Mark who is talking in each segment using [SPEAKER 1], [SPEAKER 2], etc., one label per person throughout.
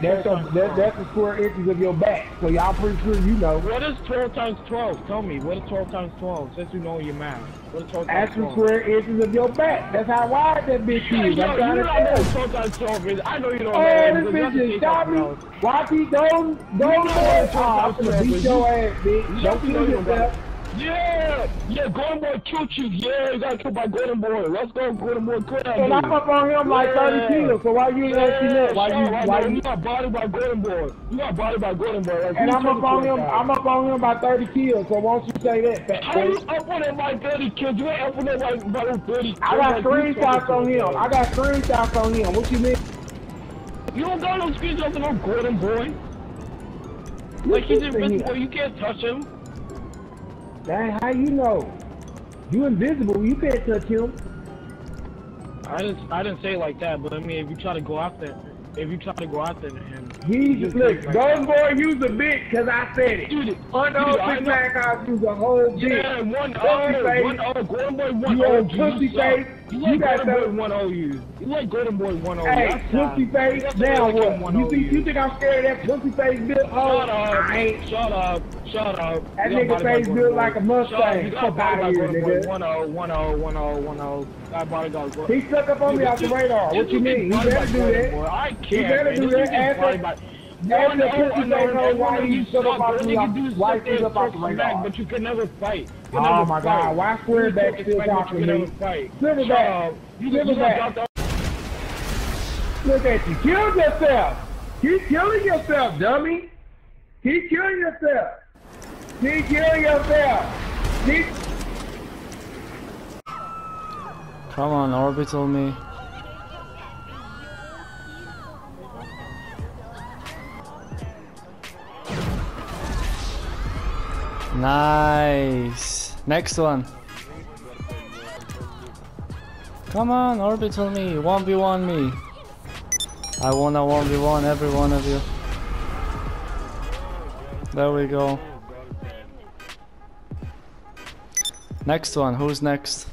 [SPEAKER 1] that's, a, that, that's the square inches of your back. So y'all pretty sure you know.
[SPEAKER 2] What is 12 times 12? Tell me, what is 12 times 12? Since you know your math. What is 12 times
[SPEAKER 1] That's the
[SPEAKER 2] 12?
[SPEAKER 1] square inches of your back. That's how wide that bitch is.
[SPEAKER 2] yo, you
[SPEAKER 1] trying
[SPEAKER 2] know
[SPEAKER 1] to
[SPEAKER 2] what
[SPEAKER 1] tell you.
[SPEAKER 2] 12 times 12 is. I know you don't oh, know.
[SPEAKER 1] Oh, this bitch
[SPEAKER 2] nothing to
[SPEAKER 1] just
[SPEAKER 2] say
[SPEAKER 1] shot me. Wacky, don't, don't,
[SPEAKER 2] know what
[SPEAKER 1] oh, I'm
[SPEAKER 2] I'm
[SPEAKER 1] gonna
[SPEAKER 2] talking
[SPEAKER 1] beat
[SPEAKER 2] about.
[SPEAKER 1] your ass, bitch.
[SPEAKER 2] You
[SPEAKER 1] Don't
[SPEAKER 2] know
[SPEAKER 1] kill
[SPEAKER 2] you
[SPEAKER 1] yourself.
[SPEAKER 2] Yeah, yeah, Golden Boy killed you. Yeah, you got killed by Golden Boy. Let's go, Golden Boy. That
[SPEAKER 1] And I'm up on him like 30
[SPEAKER 2] Yeah.
[SPEAKER 1] kilos, so why you ain't asking that? Why you, why
[SPEAKER 2] now,
[SPEAKER 1] you,
[SPEAKER 2] you got body by Golden Boy. You got body by Golden Boy. Like,
[SPEAKER 1] and I'm up on him,
[SPEAKER 2] guy?
[SPEAKER 1] I'm up on him by 30 kills, so won't you say that, fat
[SPEAKER 2] How you up on him by 30 kills? You ain't up on him like by 30
[SPEAKER 1] I got
[SPEAKER 2] like, you
[SPEAKER 1] screenshots on him. I got screenshots on him. What you mean?
[SPEAKER 2] You don't got no screenshots of no Golden Boy. Like, he's invincible. You can't touch him.
[SPEAKER 1] Dang, how you know? You invisible. You can't touch him.
[SPEAKER 2] I didn't, I didn't say it like that, but I mean, if you try to go after, if you try to go after him,
[SPEAKER 1] He's
[SPEAKER 2] You
[SPEAKER 1] look,
[SPEAKER 2] like
[SPEAKER 1] Golden Boy used a bitch because I said it.
[SPEAKER 2] dude,
[SPEAKER 1] On the
[SPEAKER 2] dude,
[SPEAKER 1] old
[SPEAKER 2] I
[SPEAKER 1] six
[SPEAKER 2] know-
[SPEAKER 1] pack house, use a whole bitch.
[SPEAKER 2] Yeah, one oh, one oh, Golden Boy one
[SPEAKER 1] You
[SPEAKER 2] oh,
[SPEAKER 1] old pussy face.
[SPEAKER 2] You
[SPEAKER 1] You got
[SPEAKER 2] Golden Boy one oh you. You like Golden Boy one oh.
[SPEAKER 1] Hey, pussy face. Now what? You
[SPEAKER 2] oh
[SPEAKER 1] think you think I'm scared of that pussy face built? Oh,
[SPEAKER 2] Shut up!
[SPEAKER 1] Ain't.
[SPEAKER 2] Shut up! Shut up!
[SPEAKER 1] That
[SPEAKER 2] You
[SPEAKER 1] nigga face built like a Mustang.
[SPEAKER 2] You got body by Golden Boy. One oh, one oh, one oh, one oh. Got body by
[SPEAKER 1] He stuck up on me off the radar. What you mean? He better do that.
[SPEAKER 2] I can't.
[SPEAKER 1] He better do that.
[SPEAKER 2] Nigga's
[SPEAKER 1] Ask
[SPEAKER 2] body
[SPEAKER 1] that-
[SPEAKER 2] by-
[SPEAKER 1] ask
[SPEAKER 2] No,
[SPEAKER 1] that
[SPEAKER 2] no,
[SPEAKER 1] pussy
[SPEAKER 2] no,
[SPEAKER 1] face
[SPEAKER 2] no,
[SPEAKER 1] hoe
[SPEAKER 2] no,
[SPEAKER 1] why
[SPEAKER 2] you
[SPEAKER 1] stuck up
[SPEAKER 2] suck.
[SPEAKER 1] off
[SPEAKER 2] All you can do is
[SPEAKER 1] why
[SPEAKER 2] sit
[SPEAKER 1] he
[SPEAKER 2] there and
[SPEAKER 1] off the
[SPEAKER 2] talk smack,
[SPEAKER 1] radar.
[SPEAKER 2] But you can never fight. Can
[SPEAKER 1] Oh
[SPEAKER 2] never
[SPEAKER 1] my
[SPEAKER 2] fight.
[SPEAKER 1] God, why
[SPEAKER 2] You
[SPEAKER 1] Squareback
[SPEAKER 2] can
[SPEAKER 1] still talking
[SPEAKER 2] you
[SPEAKER 1] to me?
[SPEAKER 2] never fight.
[SPEAKER 1] Silverback.
[SPEAKER 2] Shut up. You can- you
[SPEAKER 1] Silverback.
[SPEAKER 2] can drop the-
[SPEAKER 1] Look at you. Kill yourself. Keep killing yourself, dummy. Keep killing yourself. Keep killing yourself. Keep.
[SPEAKER 3] Come on, orbital me. Nice. Next one. Come on, orbital me. 1v1 me. I wanna 1v1 every one of you. There we go. Next one, who's next?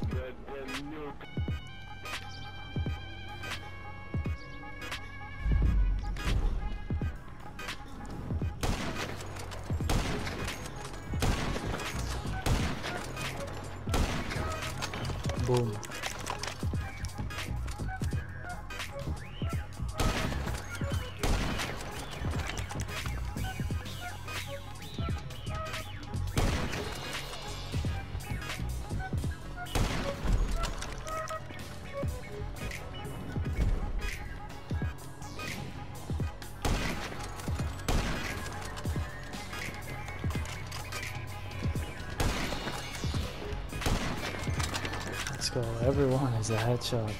[SPEAKER 3] Go. Everyone is a headshot.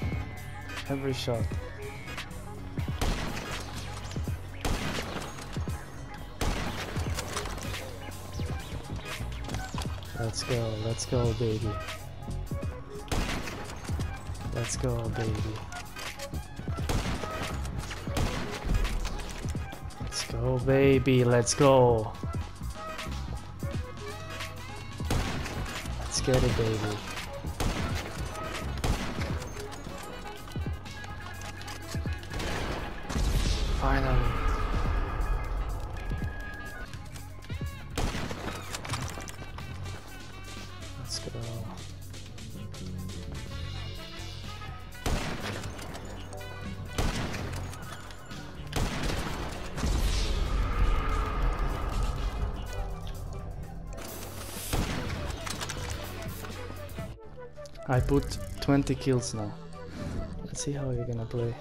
[SPEAKER 3] Every shot. Let's go. Let's go, baby. Let's go, baby. Let's go, baby. Let's go. Let's get it, baby. Finally. Let's go. I put 20 kills now. Let's see how you're gonna play.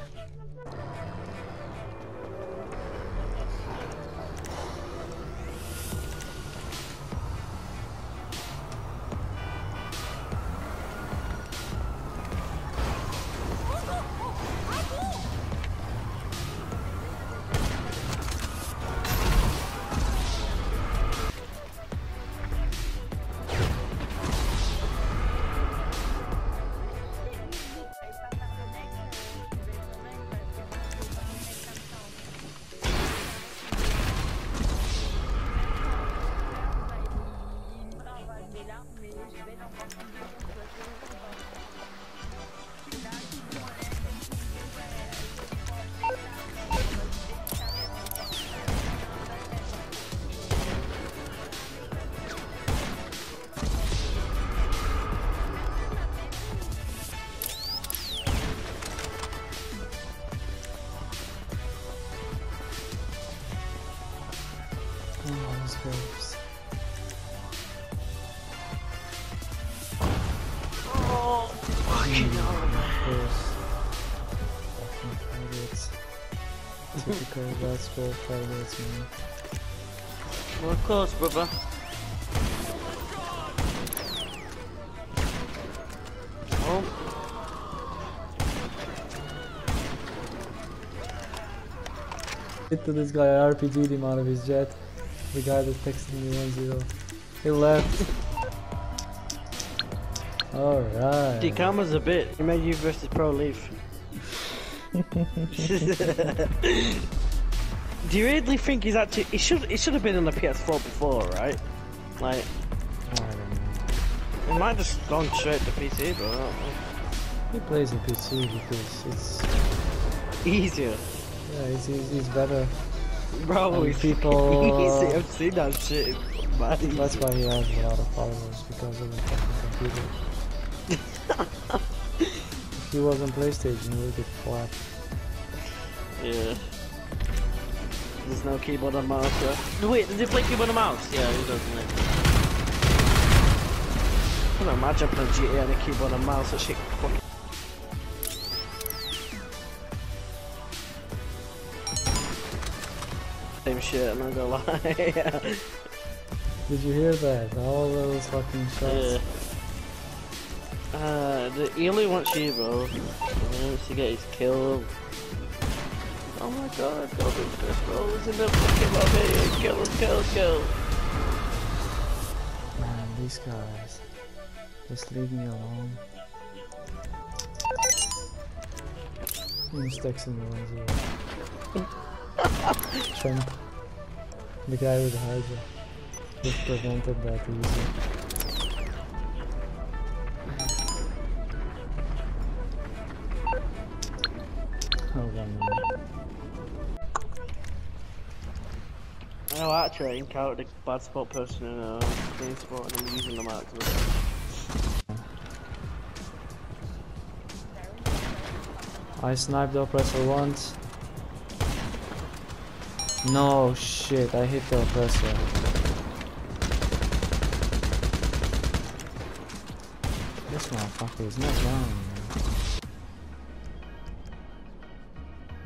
[SPEAKER 3] scopes.
[SPEAKER 4] Oh, fucking hell, man.
[SPEAKER 3] Typical basketball primates, man.
[SPEAKER 4] We're close, brother. Oh.
[SPEAKER 3] Hit to this guy, I RPG'd him out of his jet. The guy that texted me 1-0. He left. Alright.
[SPEAKER 4] camera's a bit. He made you versus Pro Leaf. Do you really think he's actually? He should. He should have been on the PS4 before, right? Like,
[SPEAKER 3] I don't know.
[SPEAKER 4] he might just gone straight to PC, but I don't know.
[SPEAKER 3] He plays in PC because it's
[SPEAKER 4] easier,
[SPEAKER 3] yeah, it's, it's, it's better.
[SPEAKER 4] Bro.
[SPEAKER 3] And people,
[SPEAKER 4] easy.
[SPEAKER 3] uh,
[SPEAKER 4] I've seen that shit. Man,
[SPEAKER 3] That's why he has a lot of followers because of the fucking computer. if he was on PlayStation, he would get flat.
[SPEAKER 4] Yeah. There's no keyboard and mouse. Yeah. No, wait, does he play keyboard and mouse? Yeah, he doesn't. Mate. I can imagine playing GTA on a keyboard and mouse. That shit fucking. Shit, I'm not gonna lie. yeah.
[SPEAKER 3] Did you hear that? All those fucking shots.
[SPEAKER 4] Uh, the Ely wants you, bro. He wants to get his kill. Oh my god, go do this, bro. He's in the fucking lobby. Kill him, kill, kill.
[SPEAKER 3] Man, these guys. Just leave me alone. He's texting me one zero. Trump. The guy with the Hydra. Just prevented that easy. Hold on a minute.
[SPEAKER 4] I know actually I encountered a bad sport person in a green spot and I'm using them out to
[SPEAKER 3] I sniped the oppressor once. No shit, I hit the oppressor. This motherfucker is not down.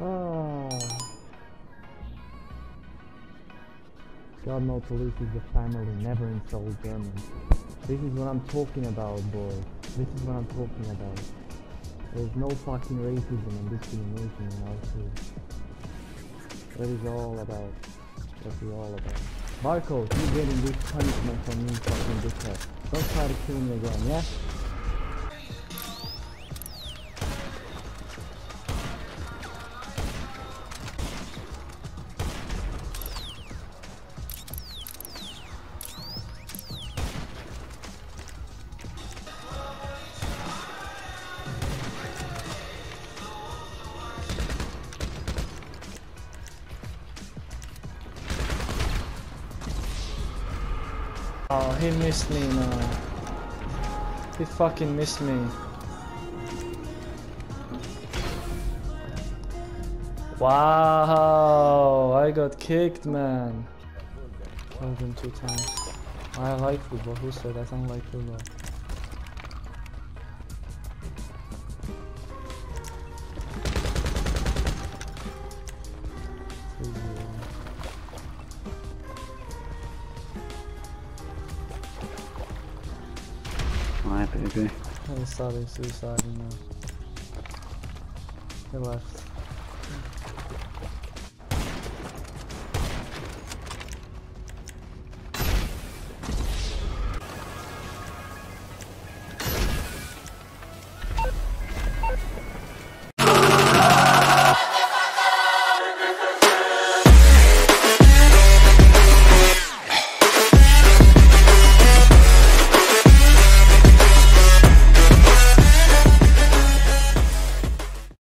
[SPEAKER 3] Oh. Ah. Godmode Police is the family, never insult Germans. This is what I'm talking about, boy. This is what I'm talking about. There's no fucking racism and discrimination in our school. That is all about. That's all about. Marco, you're getting this punishment from me, fucking dickhead. Don't try to kill me again, yeah? Oh, he missed me now. He fucking missed me. Wow, I got kicked, man. Killed him two times. I like football. Who said I don't like football?
[SPEAKER 5] Hi, baby.
[SPEAKER 3] He's starting suicide now. He left.